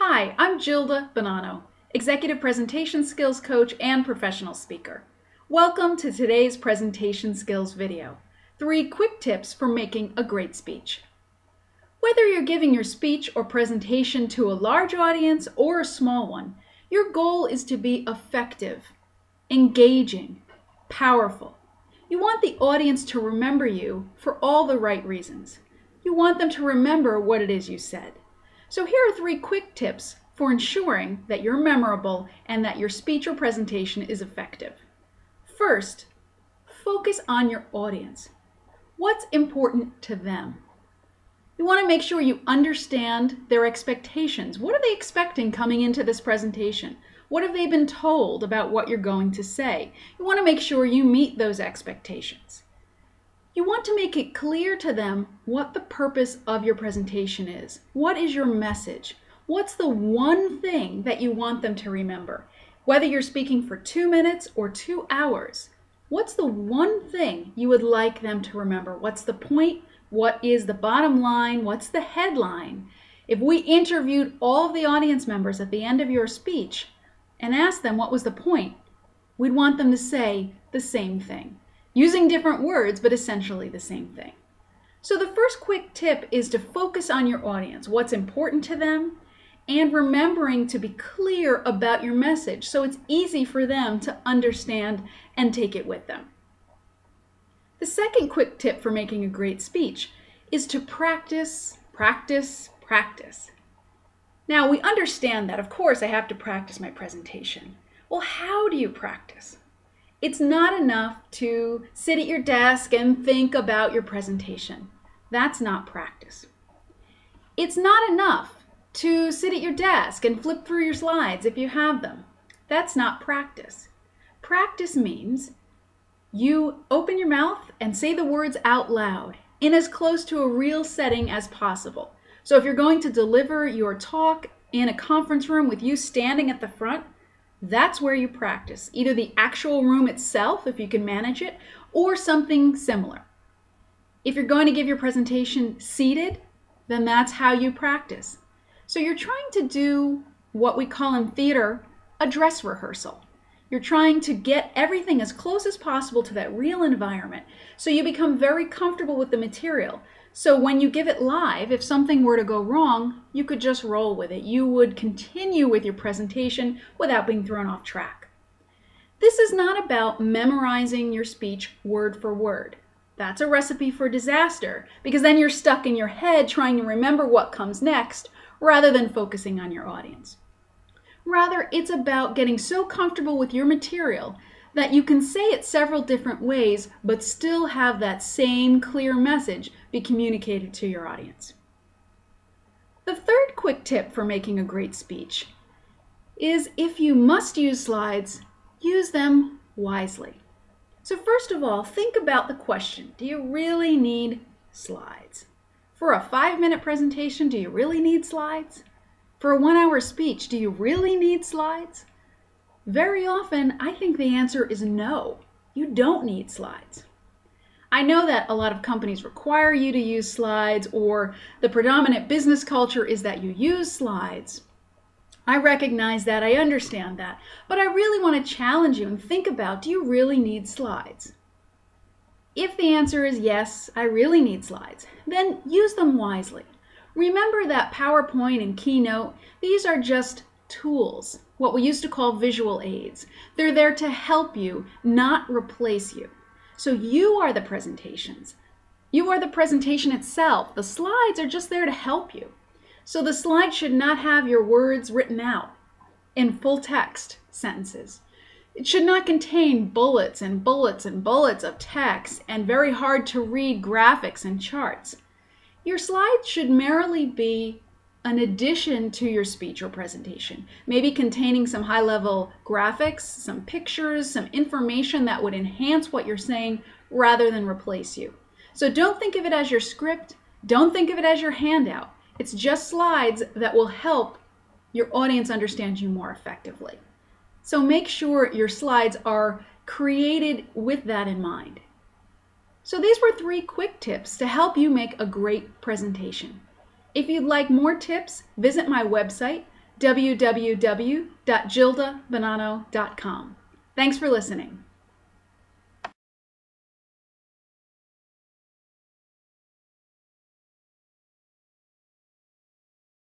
Hi, I'm Gilda Bonanno, Executive Presentation Skills Coach and Professional Speaker. Welcome to today's presentation skills video. Three quick tips for making a great speech. Whether you're giving your speech or presentation to a large audience or a small one, your goal is to be effective, engaging, powerful. You want the audience to remember you for all the right reasons. You want them to remember what it is you said. So here are three quick tips for ensuring that you're memorable and that your speech or presentation is effective. First, focus on your audience. What's important to them? You want to make sure you understand their expectations. What are they expecting coming into this presentation? What have they been told about what you're going to say? You want to make sure you meet those expectations. You want to make it clear to them what the purpose of your presentation is. What is your message? What's the one thing that you want them to remember? Whether you're speaking for two minutes or two hours, what's the one thing you would like them to remember? What's the point? What is the bottom line? What's the headline? If we interviewed all of the audience members at the end of your speech and asked them what was the point, we'd want them to say the same thing using different words, but essentially the same thing. So the first quick tip is to focus on your audience, what's important to them, and remembering to be clear about your message so it's easy for them to understand and take it with them. The second quick tip for making a great speech is to practice, practice, practice. Now, we understand that, of course, I have to practice my presentation. Well, how do you practice? It's not enough to sit at your desk and think about your presentation. That's not practice. It's not enough to sit at your desk and flip through your slides if you have them. That's not practice. Practice means you open your mouth and say the words out loud in as close to a real setting as possible. So if you're going to deliver your talk in a conference room with you standing at the front, that's where you practice, either the actual room itself, if you can manage it, or something similar. If you're going to give your presentation seated, then that's how you practice. So you're trying to do what we call in theater a dress rehearsal. You're trying to get everything as close as possible to that real environment so you become very comfortable with the material so when you give it live, if something were to go wrong, you could just roll with it. You would continue with your presentation without being thrown off track. This is not about memorizing your speech word for word. That's a recipe for disaster because then you're stuck in your head trying to remember what comes next rather than focusing on your audience. Rather, it's about getting so comfortable with your material that you can say it several different ways but still have that same clear message be communicated to your audience. The third quick tip for making a great speech is if you must use slides, use them wisely. So first of all, think about the question. Do you really need slides? For a five-minute presentation, do you really need slides? For a one-hour speech, do you really need slides? Very often, I think the answer is no. You don't need slides. I know that a lot of companies require you to use slides, or the predominant business culture is that you use slides. I recognize that, I understand that, but I really want to challenge you and think about do you really need slides? If the answer is yes, I really need slides, then use them wisely. Remember that PowerPoint and Keynote, these are just tools, what we used to call visual aids. They're there to help you, not replace you. So you are the presentations. You are the presentation itself. The slides are just there to help you. So the slide should not have your words written out in full text sentences. It should not contain bullets and bullets and bullets of text and very hard to read graphics and charts. Your slides should merely be an addition to your speech or presentation, maybe containing some high level graphics, some pictures, some information that would enhance what you're saying rather than replace you. So don't think of it as your script, don't think of it as your handout. It's just slides that will help your audience understand you more effectively. So make sure your slides are created with that in mind. So these were three quick tips to help you make a great presentation. If you'd like more tips, visit my website, www.gildabonanno.com. Thanks for listening.